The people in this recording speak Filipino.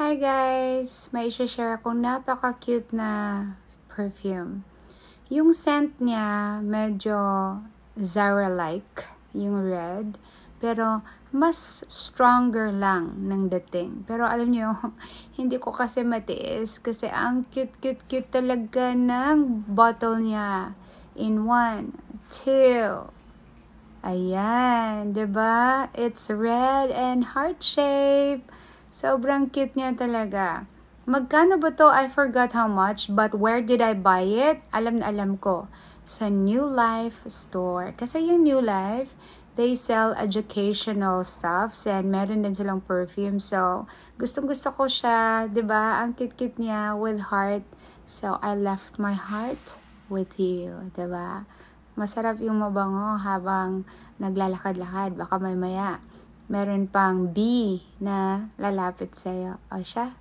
Hi guys! May share akong napaka-cute na perfume. Yung scent niya, medyo Zara-like, yung red. Pero, mas stronger lang ng dating. Pero alam nyo, hindi ko kasi matiis kasi ang cute-cute-cute talaga ng bottle niya. In one, two, Ayan, ba? It's red and heart shape. Sobrang cute niya talaga. Magkano ba to? I forgot how much, but where did I buy it? Alam na alam ko. Sa New Life store. Kasi yung New Life, they sell educational stuffs and meron din silang perfume. So, gustong gusto ko siya, ba? Ang cute-cute niya with heart. So, I left my heart with you, ba? Masarap yung mabango habang naglalakad-lakad. Baka may maya, meron pang bee na lalapit sa'yo. O siya,